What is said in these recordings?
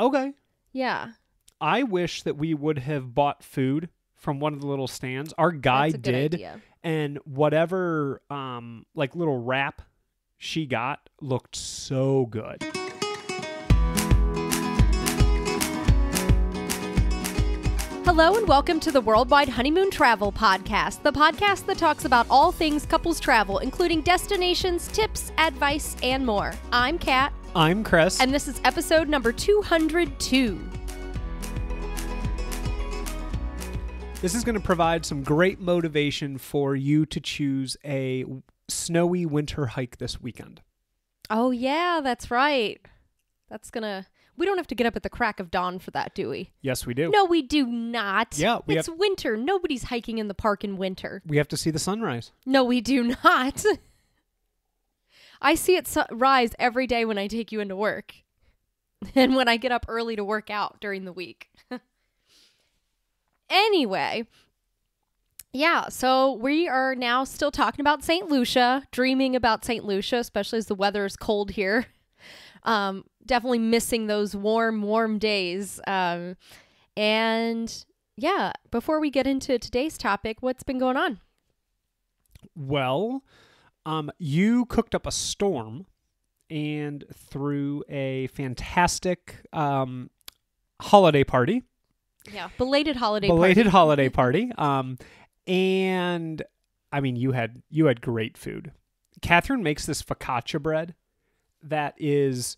Okay. Yeah. I wish that we would have bought food from one of the little stands. Our guy that's a good did, idea. and whatever um like little wrap she got looked so good. Hello and welcome to the Worldwide Honeymoon Travel Podcast, the podcast that talks about all things couples travel, including destinations, tips, advice, and more. I'm Kat, I'm Chris. and this is episode number 202. This is going to provide some great motivation for you to choose a snowy winter hike this weekend. Oh, yeah, that's right. That's gonna. We don't have to get up at the crack of dawn for that, do we? Yes, we do. No, we do not. Yeah, we it's winter. Nobody's hiking in the park in winter. We have to see the sunrise. No, we do not. I see it su- rise every day when I take you into work and when I get up early to work out during the week. anyway, yeah, so we are now still talking about St. Lucia, dreaming about St. Lucia, especially as the weather is cold here. Um, definitely missing those warm, warm days. Um, and yeah, before we get into today's topic, what's been going on? Well, um, you cooked up a storm and threw a fantastic um, holiday party, Yeah, belated holiday belated party. holiday party. Um, and I mean, you had you had great food. Katherine makes this focaccia bread that is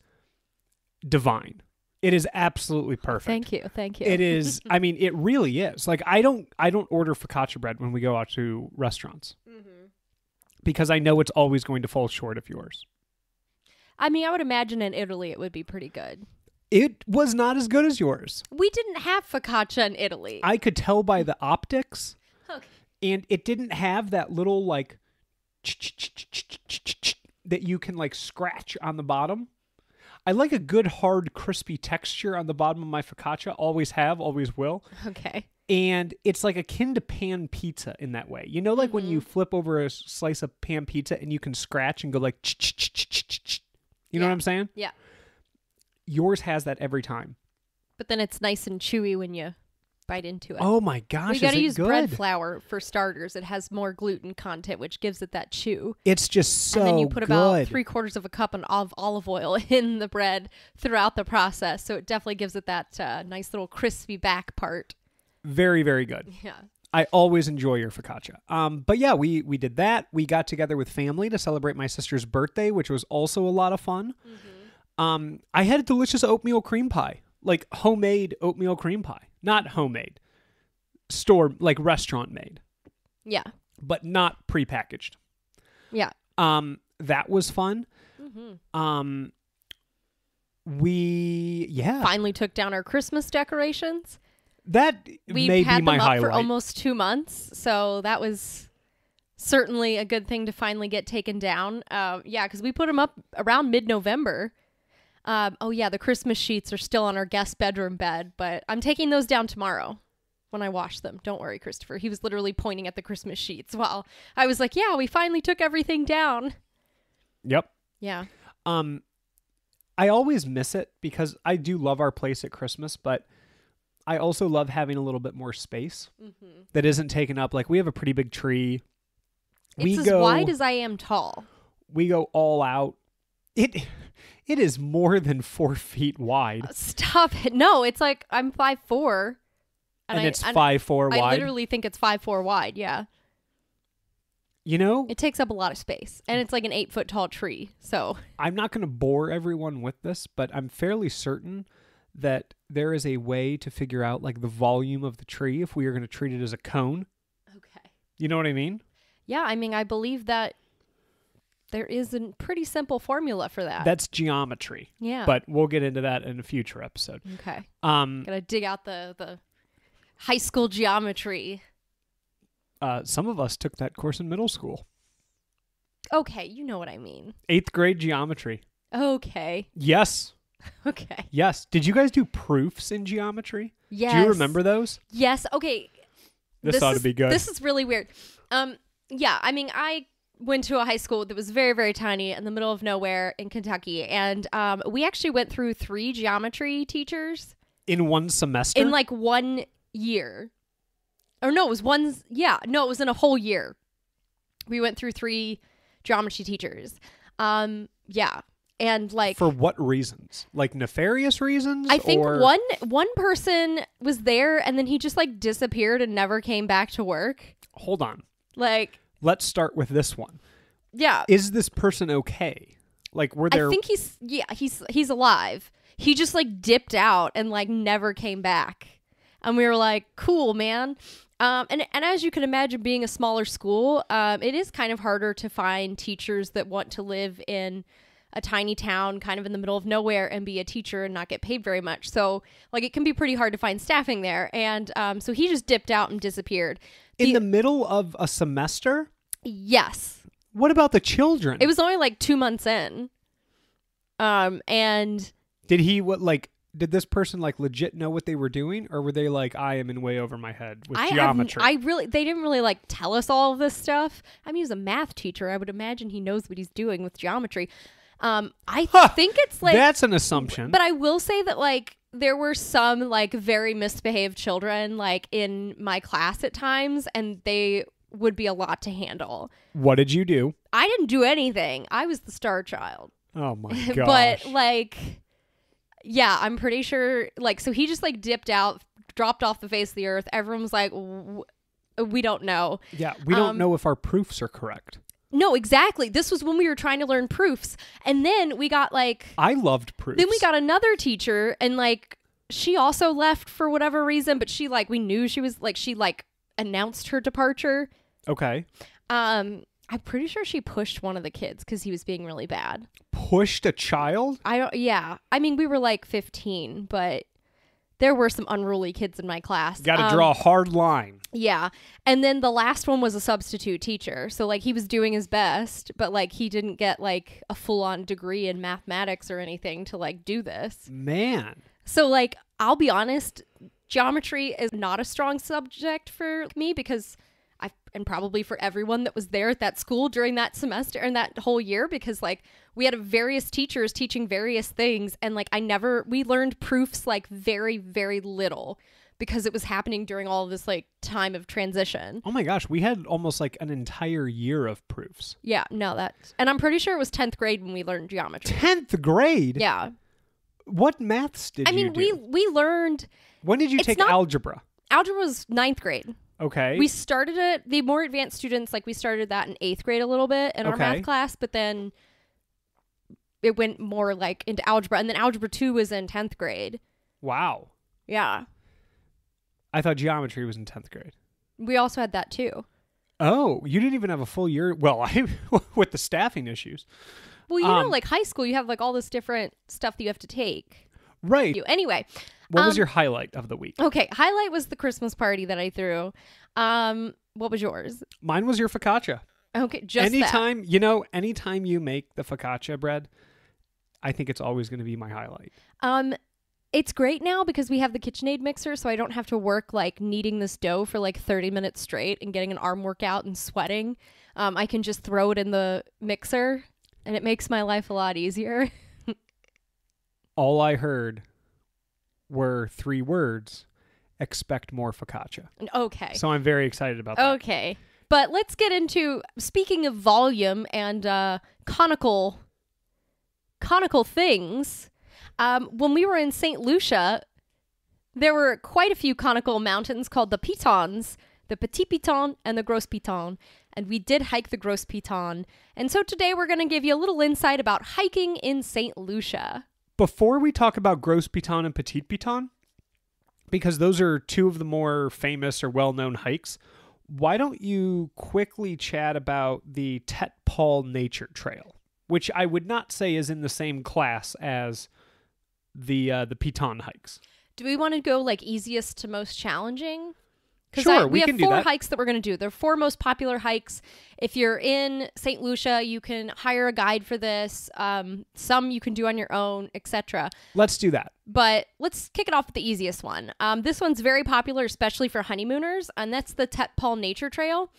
divine. It is absolutely perfect. Thank you, thank you. It is. I mean, it really is. Like I don't. I don't order focaccia bread when we go out to restaurants Mm-hmm. because I know it's always going to fall short of yours. I mean, I would imagine in Italy it would be pretty good. It was not as good as yours. We didn't have focaccia in Italy. I could tell by the optics, okay. and it didn't have that little like that you can like scratch on the bottom. I like a good hard crispy texture on the bottom of my focaccia. Always have, always will. Okay. and it's like akin to pan pizza in that way. You know, like when you mm-hmm. flip over a slice of pan pizza and you can scratch and go like. You know Yeah. what I'm saying? Yeah. Yours has that every time. But then it's nice and chewy when you bite into it. Oh my gosh, we got to use good? bread flour for starters. It has more gluten content, which gives it that chew. It's just so and then you put good. about three quarters of a cup of olive, olive oil in the bread throughout the process. So it definitely gives it that uh, nice little crispy back part. Very, very good. Yeah. I always enjoy your focaccia. Um, but yeah, we we did that. We got together with family to celebrate my sister's birthday, which was also a lot of fun. Mm-hmm. Um, I had a delicious oatmeal cream pie, like homemade oatmeal cream pie, not homemade, store like restaurant made, Yeah. but not prepackaged. Yeah. Um, that was fun. Mm-hmm. Um, we yeah, Finally took down our Christmas decorations. that may had be my them up highlight. for almost two months, so that was certainly a good thing to finally get taken down. Um, yeah, because we put them up around mid-November. Um, oh yeah, the Christmas sheets are still on our guest bedroom bed, but I'm taking those down tomorrow when I wash them. Don't worry, Christopher. He was literally pointing at the Christmas sheets while I was like, "Yeah, we finally took everything down." Yep. Yeah. Um, I always miss it because I do love our place at Christmas, but I also love having a little bit more space Mm-hmm. that isn't taken up. Like we have a pretty big tree. It's we as go wide as I am tall. we go all out. It it is more than four feet wide, uh, Stop it! No, it's like I'm five four, and, I, it's and five four I wide. literally think it's five four wide. Yeah, you know, it takes up a lot of space, and it's like an eight foot tall tree. So I'm not going to bore everyone with this, but I'm fairly certain that there is a way to figure out like the volume of the tree if we are going to treat it as a cone. okay, You know what I mean? yeah. I mean, I believe that there is a pretty simple formula for that. That's geometry. yeah, But we'll get into that in a future episode. okay, Um, gotta dig out the the high school geometry. uh, some of us took that course in middle school. Okay, you know what I mean. Eighth grade geometry. Okay, Yes. okay, Yes. Did you guys do proofs in geometry? yes. Do you remember those? Yes. Okay. This, ought is, to be good. This is really weird. Um, yeah, I mean, I went to a high school that was very very tiny in the middle of nowhere in Kentucky, and um, we actually went through three geometry teachers In one semester? in like one year. Or no, it was one. Yeah, no, it was in a whole year. We went through three geometry teachers. Um, yeah, and like For what reasons? Like nefarious reasons? I think or- one one person was there, and then he just like disappeared and never came back to work. Hold on. Like, Let's start with this one. yeah, Is this person okay? Like, were there. I think he's yeah he's he's alive. He just like dipped out and like never came back, and we were like, cool, man. Um, and and as you can imagine, being a smaller school, um, it is kind of harder to find teachers that want to live in a tiny town, kind of in the middle of nowhere, and be a teacher and not get paid very much. So like it can be pretty hard to find staffing there. And um, so he just dipped out and disappeared. in the middle of a semester? yes, What about the children? it was only like two months in. Um, and Did he what like did this person like legit know what they were doing or were they like I am in way over my head with I geometry? I really they didn't really like tell us all of this stuff. I mean, he's a math teacher. I would imagine he knows what he's doing with geometry. Um, I Huh. think it's like, That's an assumption. but I will say that like there were some like very misbehaved children like in my class at times, and they would be a lot to handle. what did you do? I didn't do anything. I was the star child. Oh my god! but like yeah i'm pretty sure like so he just like dipped out dropped off the face of the earth everyone was like "W- we don't know yeah, we don't um, know if our proofs are correct. No exactly this was when we were trying to learn proofs and then we got like I loved proofs. then we got another teacher and like she also left for whatever reason but she like we knew she was like she like announced her departure Okay. um i'm pretty sure she pushed one of the kids because he was being really bad Pushed a child? I don't. Yeah, I mean, we were like 15, but there were some unruly kids in my class. Got to Um, draw a hard line. Yeah, and then the last one was a substitute teacher, so like he was doing his best, but like he didn't get like a full on degree in mathematics or anything to like do this. Man. So like I'll be honest, geometry is not a strong subject for me because and probably for everyone that was there at that school during that semester and that whole year because like we had various teachers teaching various things and like I never we learned proofs like very very little because it was happening during all of this like time of transition. Oh my gosh, we had almost like an entire year of proofs. Yeah, no that and I'm pretty sure it was 10th grade when we learned geometry. 10th grade? Yeah. What maths did I you mean, we we learned when did you it's take not- algebra? algebra was ninth grade. Okay. We started it. The more advanced students, like we started that in eighth grade a little bit in our Okay. math class, but then it went more like into algebra, and then algebra two was in tenth grade. wow. Yeah, I thought geometry was in 10th grade. we also had that too. Oh, you didn't even have a full year. Well, I with the staffing issues. Well, you know, Um, like high school, you have like all this different stuff that you have to take. Right. You anyway. What was um, your highlight of the week? Okay, highlight was the Christmas party that I threw. Um, what was yours? Mine was your focaccia. Okay, just that. anytime, you know, anytime you make the focaccia bread, I think it's always going to be my highlight. Um, it's great now because we have the KitchenAid mixer, so I don't have to work like kneading this dough for like 30 minutes straight and getting an arm workout and sweating. Um, I can just throw it in the mixer, and it makes my life a lot easier. All I heard were three words: expect more focaccia. okay. So I'm very excited about that. Okay. But let's get into speaking of volume and uh, conical conical things. Um, when we were in St. Lucia, there were quite a few conical mountains called the Pitons, the Petit Piton and the Gros Piton, and we did hike the Gros Piton. And so today we're going to give you a little insight about hiking in St. Lucia. Before we talk about Gros Piton and Petit Piton, because those are two of the more famous or well-known hikes, why don't you quickly chat about the Tet Paul Nature Trail, which I would not say is in the same class as the uh, the Piton hikes. Do we want to go like easiest to most challenging? Sure, we, we have four hikes that we're going to do. They're four most popular hikes. If you're in St. Lucia, you can hire a guide for this. Um, some you can do on your own, etc. Let's do that. But let's kick it off with the easiest one. Um, this one's very popular, especially for honeymooners, and that's the Tet Paul Nature Trail.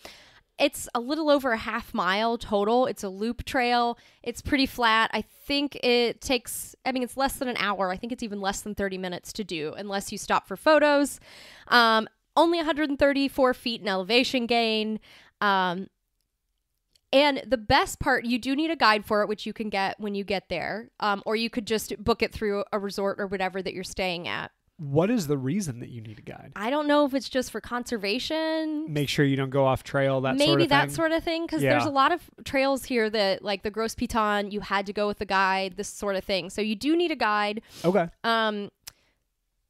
it's a little over a half mile total. It's a loop trail. It's pretty flat. I think it takes, I mean, it's less than an hour. I think it's even less than 30 minutes to do unless you stop for photos. Um, only 134 feet in elevation gain. Um, and the best part, you do need a guide for it, which you can get when you get there, um, or you could just book it through a resort or whatever that you're staying at. What is the reason that you need a guide? I don't know if it's just for conservation, Make sure you don't go off trail. That maybe sort of that thing. sort of thing, because Yeah. there's a lot of trails here that, like the Gros Piton, you had to go with a guide, this sort of thing. So you do need a guide. Okay. Um,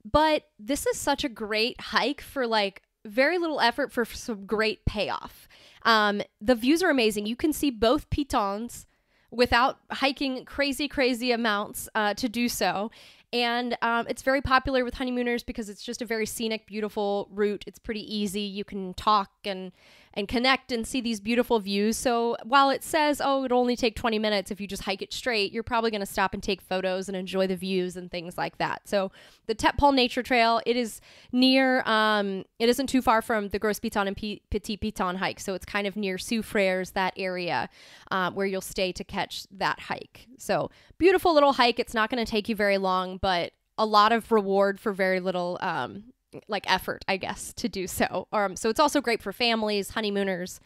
but this is such a great hike for like very little effort for some great payoff. Um, the views are amazing. You can see both pitons without hiking crazy, crazy amounts uh, to do so. And um, it's very popular with honeymooners because it's just a very scenic, beautiful route. It's pretty easy. You can talk and and connect and see these beautiful views. So while it says, oh, it'll only take 20 minutes if you just hike it straight, you're probably going to stop and take photos and enjoy the views and things like that. So the Tet Paul Nature Trail, it is near, um, it isn't too far from the Gros Piton and P- Petit Piton hike. So it's kind of near Soufrières, that area um, where you'll stay to catch that hike. So beautiful little hike. It's not going to take you very long, but a lot of reward for very little um, like effort, I guess, to do so. Um, so it's also great for families, honeymooners,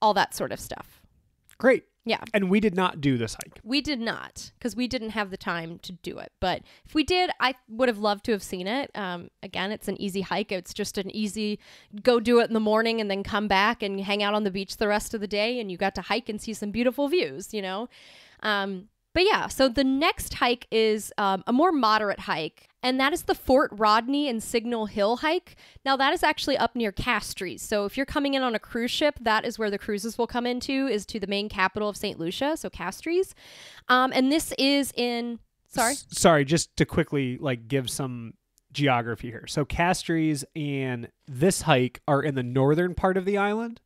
all that sort of stuff. Great. Yeah. And we did not do this hike. We did not because we didn't have the time to do it. But if we did, I would have loved to have seen it. Um, again, it's an easy hike. It's just an easy go do it in the morning and then come back and hang out on the beach the rest of the day. And you got to hike and see some beautiful views, you know? Um, but yeah, so the next hike is um, a more moderate hike, and that is the Fort Rodney and Signal Hill hike. Now, that is actually up near Castries. So if you're coming in on a cruise ship, that is where the cruises will come into, is to the main capital of St. Lucia, so Castries. Um, and this is in, sorry? S- sorry, just to quickly like give some geography here. So Castries and this hike are in the northern part of the island.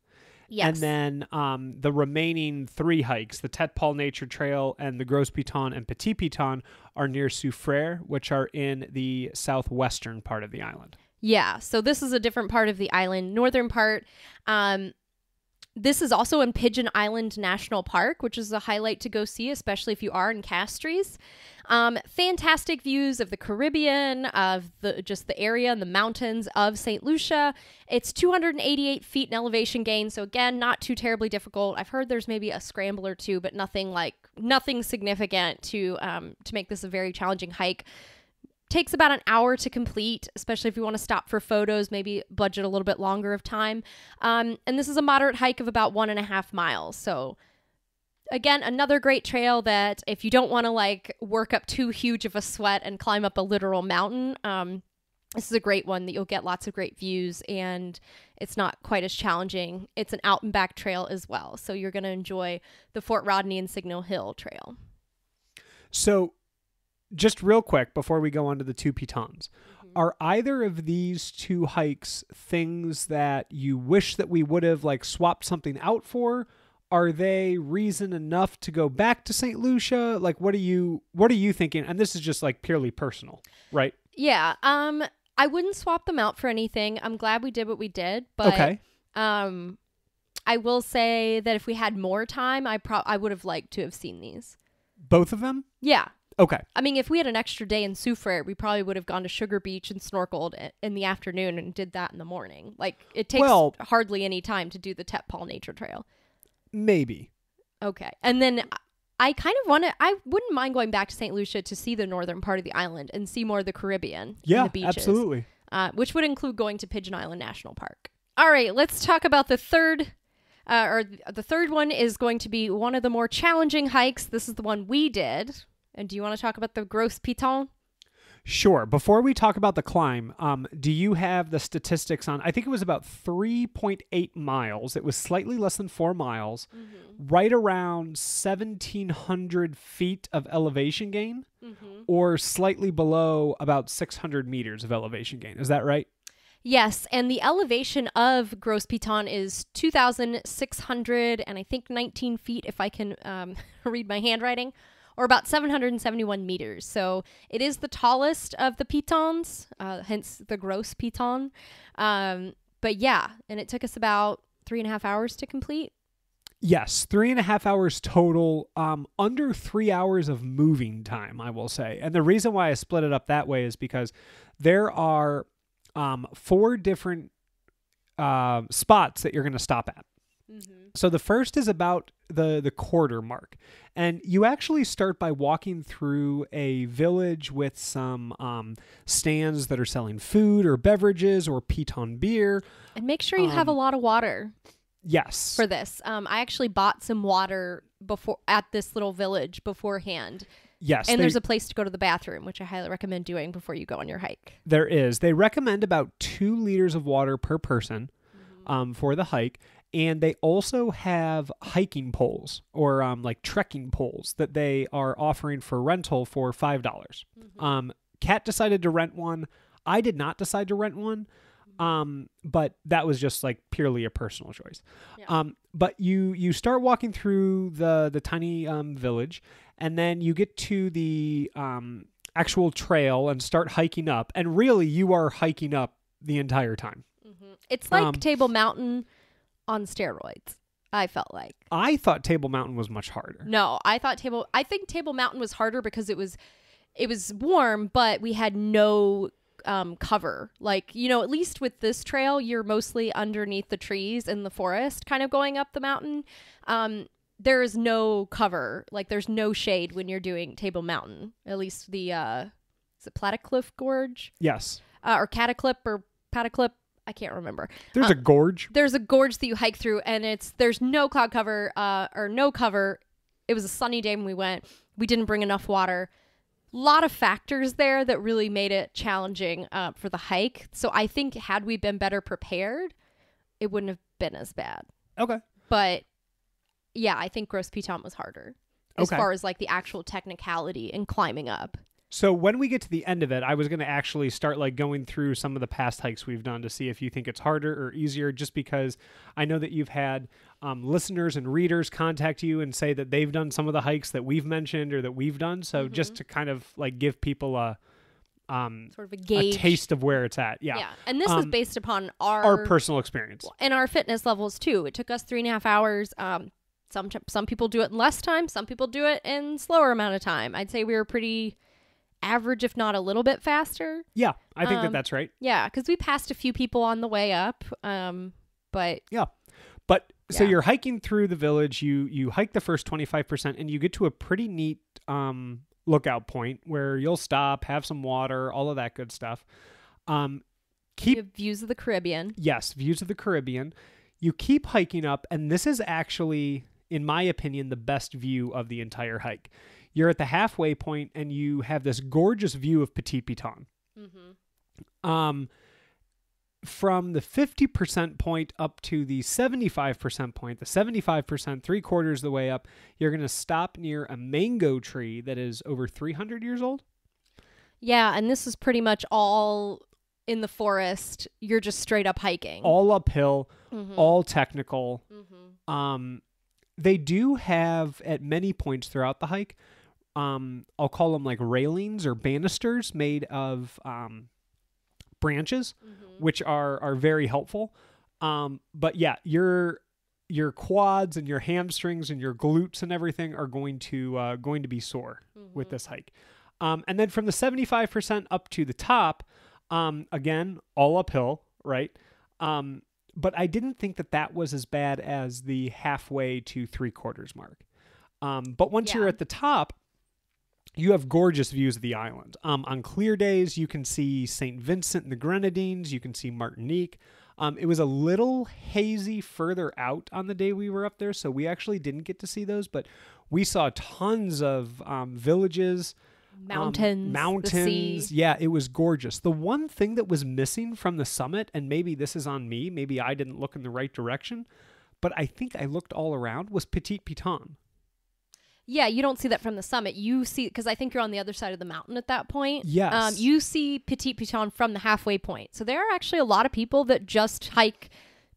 Yes. And then um, the remaining three hikes, the Tet Paul Nature Trail and the Gros Piton and Petit Piton, are near Soufrières, which are in the southwestern part of the island. Yeah, so this is a different part of the island, northern part. Um, this is also in Pigeon Island National Park, which is a highlight to go see, especially if you are in Castries. Um, fantastic views of the Caribbean, of the just the area and the mountains of St. Lucia. It's 288 feet in elevation gain, so again, not too terribly difficult. I've heard there's maybe a scramble or two, but nothing like nothing significant to um, to make this a very challenging hike takes about an hour to complete, especially if you want to stop for photos, maybe budget a little bit longer of time. Um, and this is a moderate hike of about one and a half miles. So, again, another great trail that if you don't want to like work up too huge of a sweat and climb up a literal mountain, um, this is a great one that you'll get lots of great views and it's not quite as challenging. It's an out and back trail as well. So, you're going to enjoy the Fort Rodney and Signal Hill trail. So, just real quick before we go on to the two pitons, Mm-hmm. are either of these two hikes things that you wish that we would have like swapped something out for? Are they reason enough to go back to St. Lucia? Like, what are you what are you thinking? And this is just like purely personal, right? Yeah. Um I wouldn't swap them out for anything. I'm glad we did what we did, but okay. um I will say that if we had more time, I pro- I would have liked to have seen these. Both of them? Yeah. Okay. I mean, if we had an extra day in Soufriere, we probably would have gone to Sugar Beach and snorkeled in the afternoon and did that in the morning. Like it takes Well- hardly any time to do the Tet Paul Nature Trail. Maybe. Okay. And then I- kind of want to I wouldn't mind going back to St. Lucia to see the northern part of the island and see more of the Caribbean and Yeah, the beaches. absolutely. uh, which would include going to Pigeon Island National Park. All right, let's talk about the third. Uh, or the third one is going to be one of the more challenging hikes. This is the one we did. And do you want to talk about the Gros Piton? Sure. Before we talk about the climb, um, do you have the statistics on? I think it was about 3.8 miles. It was slightly less than four miles, right around 1,700 feet of elevation gain, or slightly below about 600 meters of elevation gain. Is that right? Yes, and the elevation of Gros Piton is 2,600 and I think 19 feet, if I can um, read my handwriting, or about 771 meters. So it is the tallest of the pitons, uh, hence the Gros Piton. Um, but yeah, and it took us about three and a half hours to complete. Yes, three and a half hours total, um, under three hours of moving time, I will say. And the reason why I split it up that way is because there are um, four different uh, spots that you're going to stop at. So the first is about the the quarter mark, and you actually start by walking through a village with some um, stands that are selling food or beverages or piton beer. And make sure you have a Um, lot of water Yes, for this. Um, I actually bought some water before at this little village beforehand, yes, and they- there's a place to go to the bathroom, which I highly recommend doing before you go on your hike. There is. They recommend about two liters of water per person um, for the hike. And they also have hiking poles or um, like trekking poles that they are offering for rental for $5. dollars Um, Kat decided to rent one. I did not decide to rent one. Um, but that was just like purely a personal choice. Yeah. Um, but you you start walking through the the tiny um, village, and then you get to the um, actual trail and start hiking up. And really, you are hiking up the entire time. It's like Um, Table Mountain on steroids. I felt like. I thought Table Mountain was much harder. No, I thought Table. I think Table Mountain was harder because it was, it was warm, but we had no um, cover. Like you know, at least with this trail, you're mostly underneath the trees in the forest, kind of going up the mountain. Um, there is no cover. Like there's no shade when you're doing Table Mountain. At least the uh, is it Platteklip Gorge Yes, uh, or Cataclip or Pataclip? I can't remember. There's a gorge. there's a gorge that you hike through and it's there's no cloud cover uh or no cover. It was a sunny day when we went. We didn't bring enough water. A lot of factors there that really made it challenging uh, for the hike. So i think had we been better prepared it wouldn't have been as bad. Okay. but yeah i think Gros Piton was harder as Okay. far as like the actual technicality and climbing up So when we get to the end of it, I was going to actually start like going through some of the past hikes we've done to see if you think it's harder or easier. Just because I know that you've had um, listeners and readers contact you and say that they've done some of the hikes that we've mentioned or that we've done. So just to kind of like give people a um, sort of a a taste of where it's at. Yeah, yeah and this Um, based upon our our personal experience. and our fitness levels too. It took us three and a half hours. Um, some some people do it in less time. Some people do it in slower amount of time. I'd say we were pretty average, if not a little bit faster. Yeah, I think that Um, that's right. Yeah, because we passed a few people on the way up. Um, but yeah, But so Yeah. you're hiking through the village. You you hike the first twenty five percent, and you get to a pretty neat um, lookout point where you'll stop, have some water, all of that good stuff. Um, keep views of the Caribbean. yes, views of the Caribbean. You keep hiking up, and this is actually, in my opinion, the best view of the entire hike. You're at the halfway point, and you have this gorgeous view of Petit Piton. Mm-hmm. um, from the 50% point up to the 75% point, the 75%, three quarters of the way up, you're going to stop near a mango tree that is over 300 years old. Yeah, and this is pretty much all in the forest. You're just straight up hiking. All uphill, Mhm. all technical. Mhm. Um, they do have, at many points throughout the hike, um, I'll call them like railings or banisters made of um, branches. Mhm. which are are very helpful. Um, but yeah, your your quads and your hamstrings and your glutes and everything are going to uh, going to be sore with Mhm. this hike. Um, and then from the seventy five percent up to the top, um, again all uphill, right? Um, but I didn't think that that was as bad as the halfway to three quarters mark. Um, but once you're at the top, you have gorgeous views of the island. Um, on clear days, you can see St. Vincent and the Grenadines. You can see Martinique. Um, it was a little hazy further out on the day we were up there, so we actually didn't get to see those. But we saw tons of um, villages, um, mountains, mountains. Yeah, it was gorgeous. The one thing that was missing from the summit, and maybe this is on me, maybe I didn't look in the right direction, but I think I looked all around, was Petit Piton. Yeah, you don't see that from the summit. You see, because I think you're on the other side of the mountain at that point. Yes. Um, you see Petit Piton from the halfway point. So there are actually a lot of people that just hike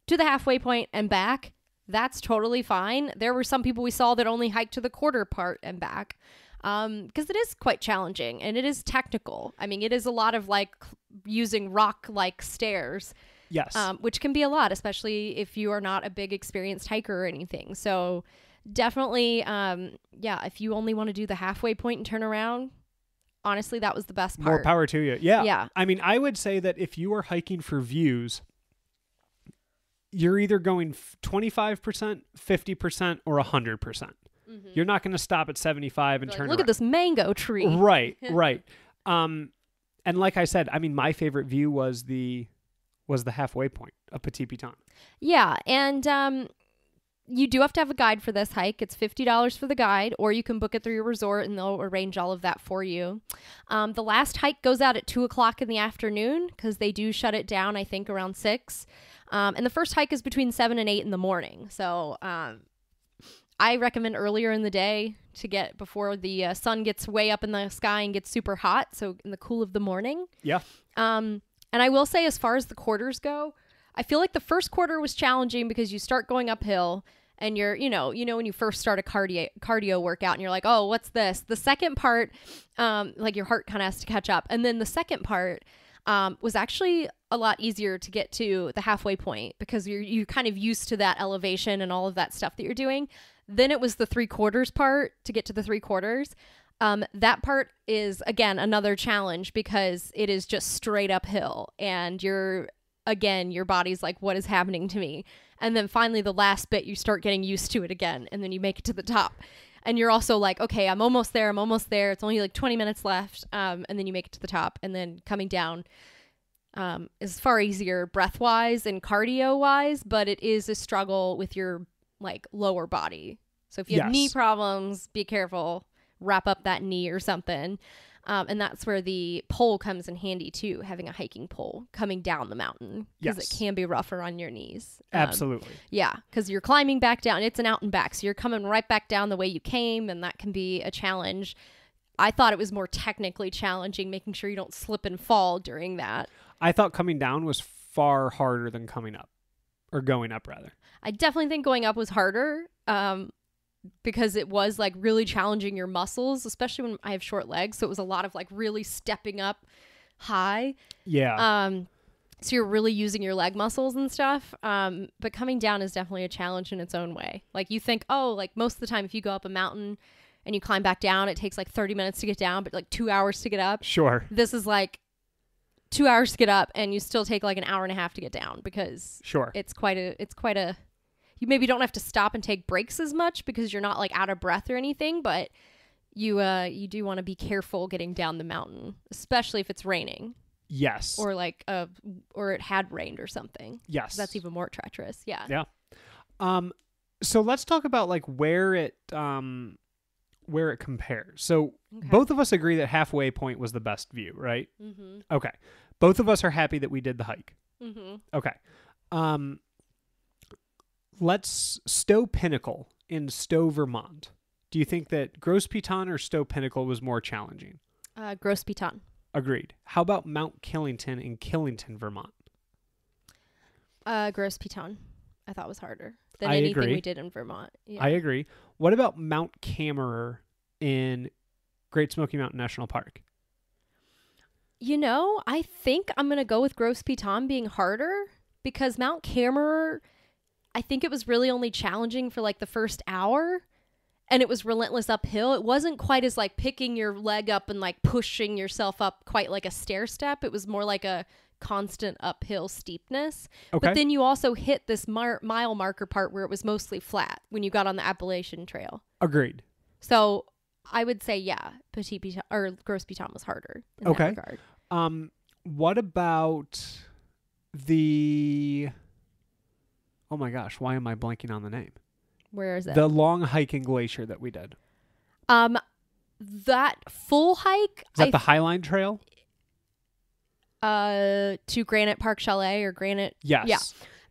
to the halfway point and back. That's totally fine. There were some people we saw that only hiked to the quarter part and back. Um, because it is quite challenging and it is technical. I mean, it is a lot of like using rock like stairs Yes. um, which can be a lot, especially if you are not a big experienced hiker or anything. So definitely, um, yeah, if you only want to do the halfway point and turn around, honestly, that was the best part. More power to you. Yeah. Yeah. I mean, I would say that if you are hiking for views, you're either going 25%, 50%, or 100%. percent You're not going to stop at 75 and Like, turn Look around. at this mango tree. Right, right. Um, and like I said, I mean, my favorite view was the was the halfway point of Petit Piton. Yeah, and um, you do have to have a guide for this hike. It's fifty dollars for the guide, or you can book it through your resort, and they'll arrange all of that for you. Um, the last hike goes out at two o'clock in the afternoon because they do shut it down. I think around six, um, and the first hike is between seven and eight in the morning. So um, I recommend earlier in the day to get before the uh, sun gets way up in the sky and gets super hot. So in the cool of the morning. Yeah. Um, and I will say, as far as the quarters go, I feel like the first quarter was challenging because you start going uphill and you're, you know, you know when you first start a cardio cardio workout and you're like, oh, what's this? The second part, um, like your heart kind of has to catch up, and then the second part um, was actually a lot easier to get to the halfway point because you're you kind of used to that elevation and all of that stuff that you're doing. Then it was the three quarters part to get to the three quarters. Um, that part is again another challenge because it is just straight uphill and you're again your body's like what is happening to me and then finally the last bit you start getting used to it again and then you make it to the top. And you're also like okay i'm almost there i'm almost there. It's only like 20 minutes left um, and then you make it to the top and then coming down um, is far easier breath wise and cardio wise but it is a struggle with your like lower body. So if you have knee problems be careful wrap up that knee or something um, and that's where the pole comes in handy too having a hiking pole coming down the mountain because Yes. it can be rougher on your knees Um, Absolutely. yeah, because you're climbing back down. It's an out and back. So you're coming right back down the way you came, and that can be a challenge. I thought it was more technically challenging, making sure you don't slip and fall during that. I thought coming down was far harder than coming up, or going up rather. I definitely think going up was harder um, because it was like really challenging your muscles, especially when I have short legs. So it was a lot of like really stepping up high. Yeah. Um, so you're really using your leg muscles and stuff. Um, but coming down is definitely a challenge in its own way. Like you think, oh, like most of the time, if you go up a mountain and you climb back down, it takes like 30 minutes to get down, but like two hours to get up. sure. This is like two hours to get up, and you still take like an hour and a half to get down because Sure. it's quite a it's quite a you maybe don't have to stop and take breaks as much because you're not like out of breath or anything, but you uh you do want to be careful getting down the mountain, especially if it's raining yes. or like uh or it had rained or something. yes. That's even more treacherous. Yeah. Yeah. Um, so let's talk about like where it um where it compares. So Okay. both of us agree that halfway point was the best view, right? Mhm. Okay. Both of us are happy that we did the hike. Mhm. Okay. Um let's Stowe Pinnacle in Stowe, Vermont. Do you think that Gros Piton or Stowe Pinnacle was more challenging? Uh Gros Piton. Agreed. How about Mount Killington in Killington, Vermont? Uh Gros Piton. I thought was harder than I anything agree. we did in Vermont. Yeah. I agree. What about Mount Cammerer in Great Smoky Mountain National Park? You know, I think I'm going to go with Gros Piton being harder because Mount Cammerer, I think it was really only challenging for like the first hour and it was relentless uphill. It wasn't quite as like picking your leg up and like pushing yourself up quite like a stair step. It was more like a constant uphill steepness. Okay. But then you also hit this mar- mile marker part where it was mostly flat when you got on the Appalachian Trail. Agreed. So I would say, yeah, Petit Piton or Gros Piton was harder in Okay. that regard. Um, what about the? Oh my gosh, why am I blanking on the name? Where is it? The long hiking glacier that we did. Um, that full hike Is that I the Highline Trail? uh to Granite Park Chalet or Granite Yes. Yeah.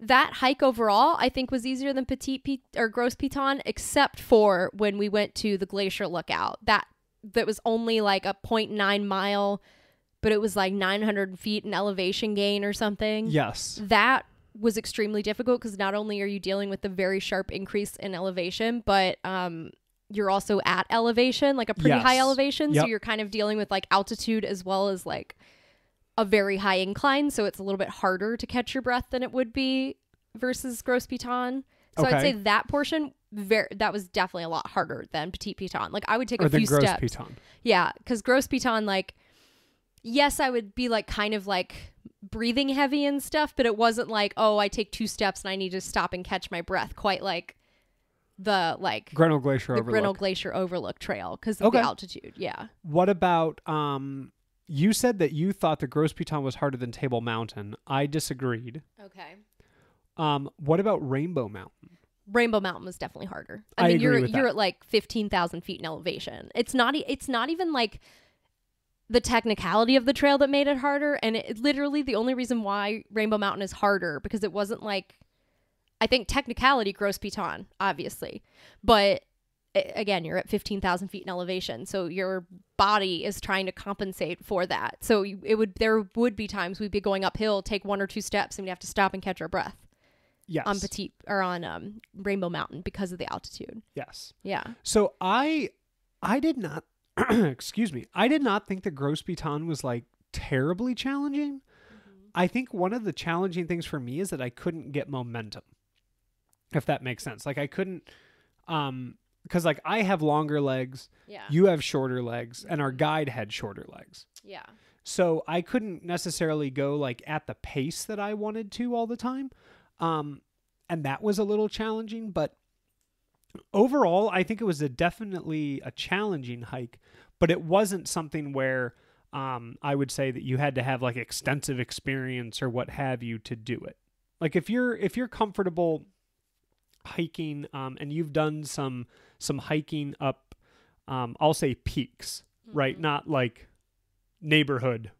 that hike overall I think was easier than Petit Pit or Gros Piton except for when we went to the Glacier Lookout. That that was only like a 0.9 mile, but it was like 900 feet in elevation gain or something. Yes. That was extremely difficult because not only are you dealing with the very sharp increase in elevation, but um you're also at elevation, like a pretty high Yes. elevation. So you're kind of dealing with like altitude as well as like a very high incline, so it's a little bit harder to catch your breath than it would be versus Gros Piton. So I'd say that portion very that was definitely a lot harder than Petit Piton. Like I would take or a few gross steps. piton. Yeah, because Gros Piton, like, yes, I would be like kind of like breathing heavy and stuff, but it wasn't like, oh, I take two steps and I need to stop and catch my breath, quite like the like Grinnell Glacier the Overlook. Grinnell Glacier Overlook Trail because of Okay. the altitude. Yeah. What about um? You said that you thought the Gros Piton was harder than Table Mountain. I disagreed. Okay. Um, what about Rainbow Mountain? Rainbow Mountain was definitely harder. I, I mean, agree you're with you're at like fifteen thousand feet in elevation. It's not. e- It's not even like the technicality of the trail that made it harder. And it, literally, the only reason why Rainbow Mountain is harder because it wasn't like. I think technicality, Gros Piton, obviously, but again, you're at fifteen thousand feet in elevation, so your body is trying to compensate for that. So it would there would be times we'd be going uphill, take one or two steps, and we'd have to stop and catch our breath Yes. on Petite or on um, Rainbow Mountain because of the altitude. yes. Yeah. So I, I did not. excuse me. I did not think the Gros Piton was like terribly challenging. I think one of the challenging things for me is that I couldn't get momentum. If that makes sense. Like I couldn't um because like I have longer legs, Yeah. you have shorter legs, and our guide had shorter legs. yeah. So I couldn't necessarily go like at the pace that I wanted to all the time. Um and that was a little challenging, but overall I think it was a definitely a challenging hike, but it wasn't something where um I would say that you had to have like extensive experience or what have you to do it. Like if you're if you're comfortable hiking um and you've done some some hiking up um I'll say peaks, right? Mm-hmm. Not like neighborhood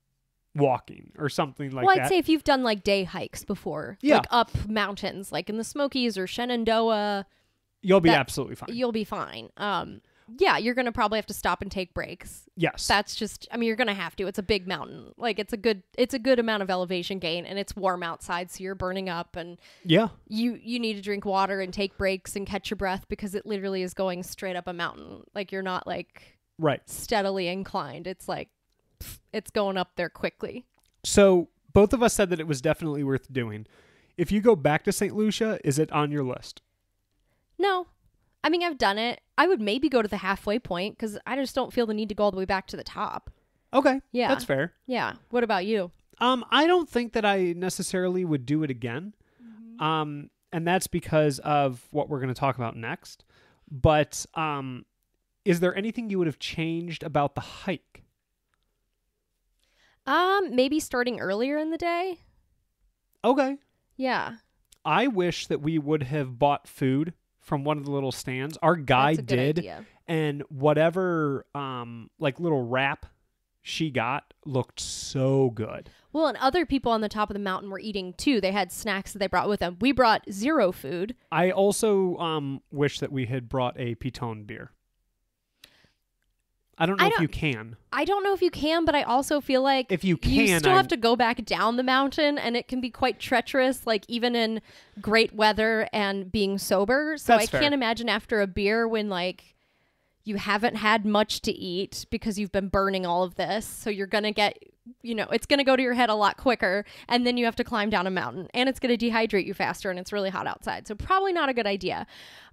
walking or something like that. well, I'd say if you've done like day hikes before, Yeah. like up mountains, like in the Smokies or Shenandoah, You'll be that- absolutely fine. you'll be fine. Um, yeah, you're gonna probably have to stop and take breaks. yes. That's just, I mean, you're gonna have to. It's a big mountain. Like it's a good, it's a good amount of elevation gain, and it's warm outside, so you're burning up, and yeah. you you need to drink water and take breaks and catch your breath because it literally is going straight up a mountain. Like you're not like Right. steadily inclined. It's like pff, it's going up there quickly. So both of us said that it was definitely worth doing. If you go back to St. Lucia, is it on your list? No. I mean, I've done it. I would maybe go to the halfway point because I just don't feel the need to go all the way back to the top. Okay. Yeah. That's fair. Yeah. What about you? Um, I don't think that I necessarily would do it again. Um, and that's because of what we're going to talk about next. But um, is there anything you would have changed about the hike? Um, maybe starting earlier in the day. Okay. Yeah. I wish that we would have bought food from one of the little stands. Our guy That's a good did, idea. and whatever um like little wrap she got looked so good. Well, and other people on the top of the mountain were eating too. They had snacks that they brought with them. We brought zero food. I also um wish that we had brought a Piton beer. I don't know I if don't- you can. I don't know if you can, but I also feel like If you can, you still I- have to go back down the mountain and it can be quite treacherous like even in great weather and being sober. So That's i fair. can't imagine after a beer when like you haven't had much to eat because you've been burning all of this. So you're gonna get you know it's gonna go to your head a lot quicker and then you have to climb down a mountain and it's gonna dehydrate you faster and it's really hot outside. So probably not a good idea.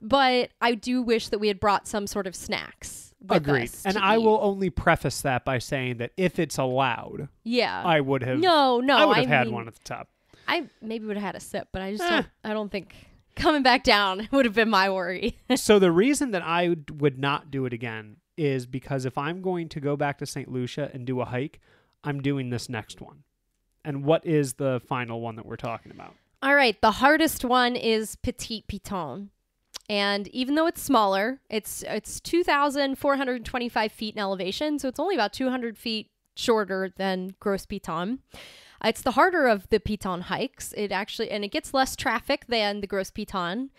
But i do wish that we had brought some sort of snacks Agreed. And I eat. will only preface that by saying that if it's allowed, yeah I would have no no I would have had mean- one at the top. I maybe would have had a sip, but I just Eh. don't, I don't think coming back down would have been my worry. so the reason that I would- would not do it again is because if I'm going to go back to St. Lucia and do a hike, I'm doing this next one. And what is the final one that we're talking about? All right, the hardest one is Petit Piton. And even though it's smaller, it's it's 2,425 feet in elevation, so it's only about 200 feet shorter than Gros Piton. It's the harder of the Piton hikes. It actually and it gets less traffic than the Gros Piton.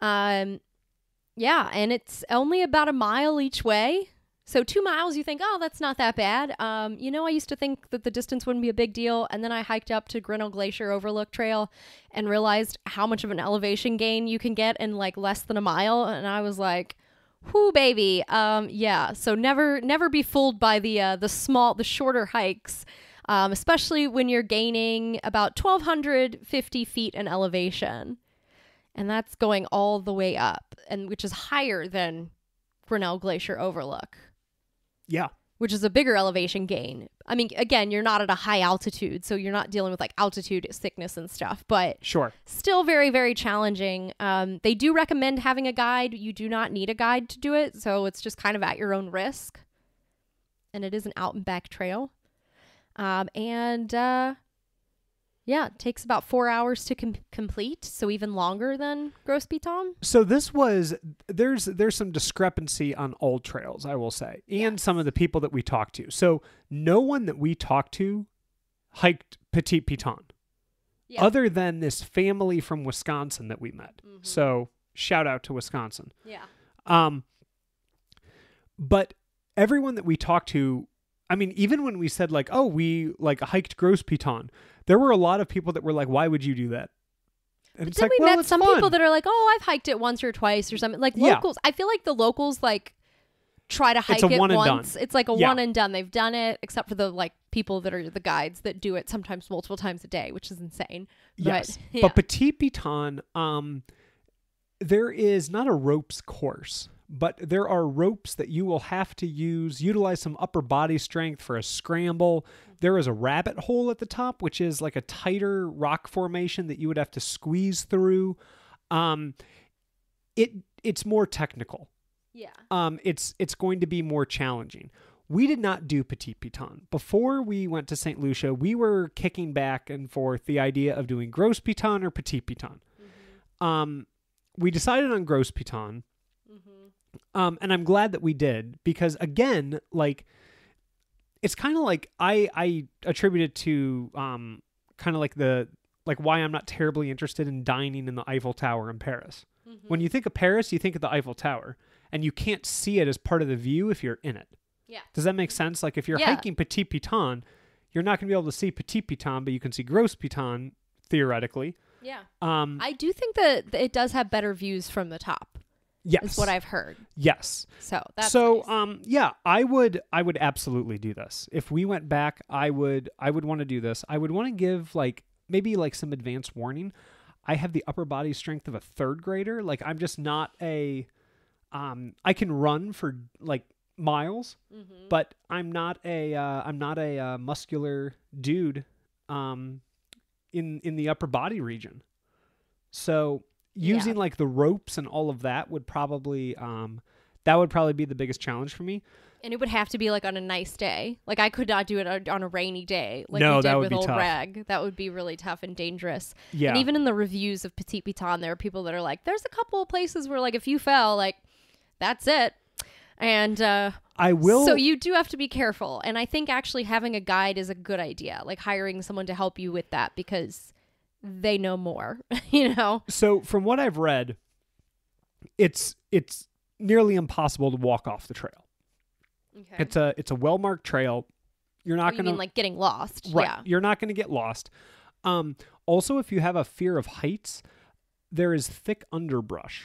Um, yeah, and it's only about a mile each way. So two miles, you think, oh, that's not that bad. Um, you know, I used to think that the distance wouldn't be a big deal, and then I hiked up to Grinnell Glacier Overlook Trail and realized how much of an elevation gain you can get in like less than a mile, and I was like, "Whoo, baby!" Um, yeah. So never, never be fooled by the uh, the small, the shorter hikes. um, especially when you're gaining about 1,250 feet in elevation. And that's going all the way up, and which is higher than Grinnell Glacier Overlook, Yeah. which is a bigger elevation gain. I mean, again, you're not at a high altitude, so you're not dealing with like altitude sickness and stuff, but Sure. still very very challenging um, they do recommend having a guide you do not need a guide to do it so it's just kind of at your own risk and it is an out and back trail um, and uh, yeah it takes about four hours to com- complete so even longer than Gros Piton. So this was there's there's some discrepancy on AllTrails, I will say, and some of the people that we talked to. So no one that we talked to hiked Petit Piton, Yeah. other than this family from Wisconsin that we met. So shout out to Wisconsin. yeah Um, but everyone that we talked to, I mean, even when we said like, oh, we like hiked Gros Piton, there were a lot of people that were like, why would you do that? And but then we met some people that are like oh I've hiked it once or twice or something like Yeah. locals I feel like the locals like try to hike a it one and done. once it's like a Yeah. one and done they've done it except for the like people that are the guides that do it sometimes multiple times a day which is insane But, Yes, yeah. but Petit Piton, um, there is not a ropes course, but there are ropes that you will have to use, utilize some upper body strength for a scramble. There is a rabbit hole at the top, which is like a tighter rock formation that you would have to squeeze through. Um, it it's more technical. yeah Um, it's it's going to be more challenging. We did not do Petit Piton. Before we went to St. Lucia, we were kicking back and forth the idea of doing Gros Piton or Petit Piton. Um, we decided on Gros Piton. Um, and I'm glad that we did because again, like it's kind of like I I attribute it to um kind of like the like why I'm not terribly interested in dining in the Eiffel Tower in Paris. When you think of Paris, you think of the Eiffel Tower, and you can't see it as part of the view if you're in it. Yeah. Does that make sense? Like if you're Yeah. hiking Petit Piton, you're not going to be able to see Petit Piton, but you can see Gros Piton theoretically. Yeah. Um, I do think that it does have better views from the top. Yes. Is what I've heard. yes. So that's so nice. um yeah, I would I would absolutely do this. If we went back, I would I would want to do this. I would want to give like maybe like some advanced warning. I have the upper body strength of a third grader. Like I'm just not a um I can run for like miles, Mm-hmm. but I'm not a uh, I'm not a uh, muscular dude um in in the upper body region. So Yeah. using like the ropes and all of that would probably um that would probably be the biggest challenge for me. and it would have to be like on a nice day. Like I could not do it on- a rainy day. Like No, we did that would with be old tough. rag. That would be really tough and dangerous. Yeah. And even in the reviews of Petit Piton, there are people that are like, "There's a couple of places where like if you fell, like that's it." And uh, I will so you do have to be careful. And I think actually having a guide is a good idea. Like hiring someone to help you with that because they know more. you know. so from what I've read, it's it's nearly impossible to walk off the trail. Okay. It's a it's a well marked trail. You're Oh, not you gonna mean like getting lost? Right. Yeah. You're not going to get lost. Um, also, if you have a fear of heights, there is thick underbrush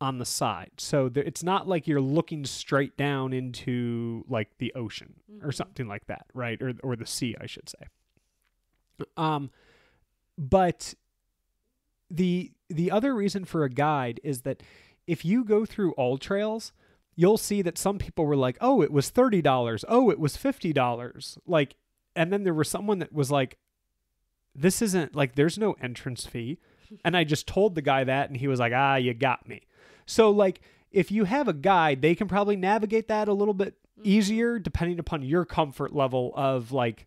on the side. So there, it's not like you're looking straight down into like the ocean or something like that, right? Or or the sea, I should say. Um, but the the other reason for a guide is that if you go through AllTrails, you'll see that some people were like, "Oh, it was thirty dollars. Oh, it was fifty dollars." Like, and then there was someone that was like, "This isn't like there's no entrance fee," and I just told the guy that, and he was like, "Ah, you got me." So like, if you have a guide, they can probably navigate that a little bit easier depending upon your comfort level of like,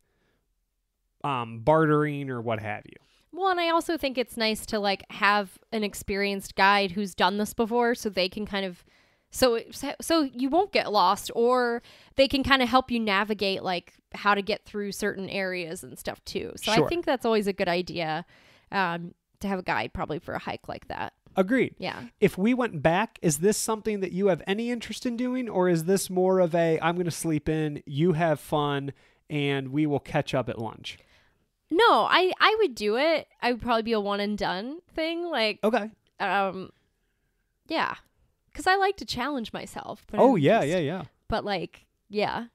um, bartering or what have you. Well, and I also think it's nice to like have an experienced guide who's done this before, so they can kind of, so so you won't get lost, or they can kind of help you navigate like how to get through certain areas and stuff too. So Sure. I think that's always a good idea um, to have a guide probably for a hike like that. Agreed. Yeah. if we went back, is this something that you have any interest in doing, or is this more of a I'm going to sleep in, you have fun, and we will catch up at lunch? No, I I would do it. I would probably be a one and done thing, like Okay. um, yeah, because I like to challenge myself. But Oh I'm yeah, just- yeah, yeah. But like, yeah,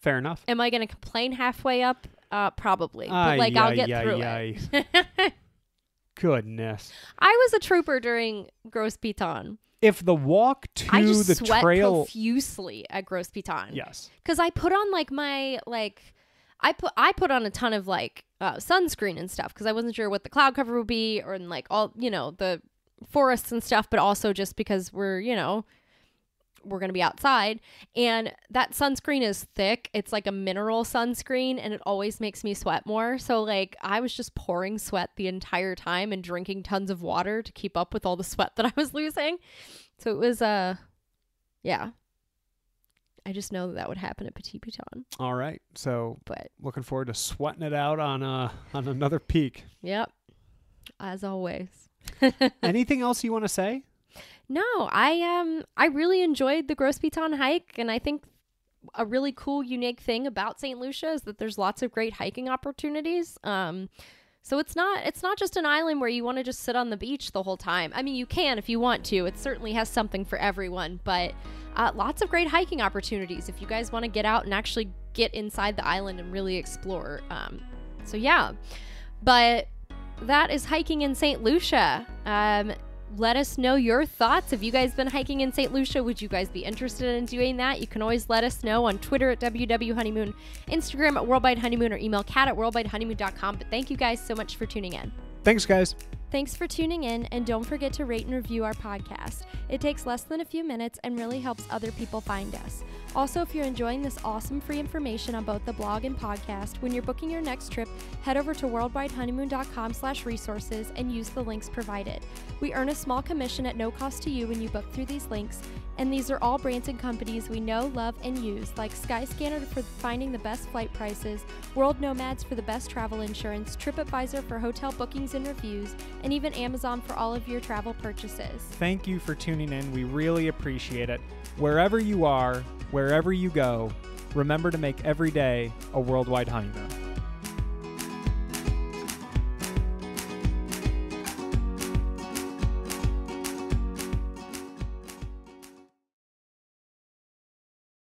Fair enough. am I going to complain halfway up? Uh, probably, but like I'll get through ay, it. Goodness. I was a trooper during Gros Piton. If the walk to I just the sweat trail, profusely at Gros Piton. yes, because I put on like my like I put I put on a ton of like uh, sunscreen and stuff because I wasn't sure what the cloud cover would be or like all you know the forests and stuff, but also just because we're you know we're gonna be outside and that sunscreen is thick. It's like a mineral sunscreen and it always makes me sweat more. So like I was just pouring sweat the entire time and drinking tons of water to keep up with all the sweat that I was losing. So it was uh yeah. I just know that that would happen at Petit Piton. all right. So But looking forward to sweating it out on uh on another peak. yep, as always. Anything else you want to say? No, I um I really enjoyed the Gros Piton hike, and I think a really cool, unique thing about St. Lucia is that there's lots of great hiking opportunities. Um, so it's not it's not just an island where you want to just sit on the beach the whole time. I mean, you can if you want to. It certainly has something for everyone, but uh, lots of great hiking opportunities if you guys want to get out and actually get inside the island and really explore. Um, so yeah, but that is hiking in St. Lucia. Um, let us know your thoughts. Have you guys been hiking in St. Lucia? Would you guys be interested in doing that? You can always let us know on Twitter at WW Honeymoon, Instagram at Worldwide Honeymoon, or email cat at worldwidehoneymoon.com. But thank you guys so much for tuning in. Thanks, guys. Thanks for tuning in, and don't forget to rate and review our podcast. It takes less than a few minutes and really helps other people find us. Also, if you're enjoying this awesome free information on both the blog and podcast, when you're booking your next trip, head over to worldwidehoneymoon.com slash resources and use the links provided. We earn a small commission at no cost to you when you book through these links, and these are all brands and companies we know, love, and use, like Skyscanner for finding the best flight prices, World Nomads for the best travel insurance, TripAdvisor for hotel bookings and reviews, and even Amazon for all of your travel purchases. Thank you for tuning in. We really appreciate it. Wherever you are, wherever you go, remember to make every day a worldwide honeymoon.